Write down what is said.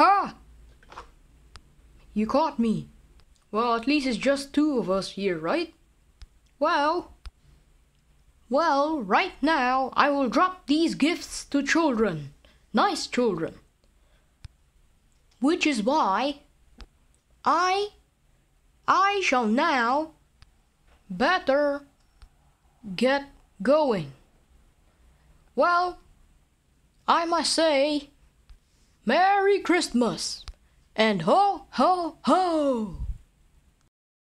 Ha! You caught me. Well, at least it's just two of us here, right? Well, well, right now I will drop these gifts to children. Nice children. Which is why I I shall now better get going. Well, I must say Merry Christmas and ho ho ho!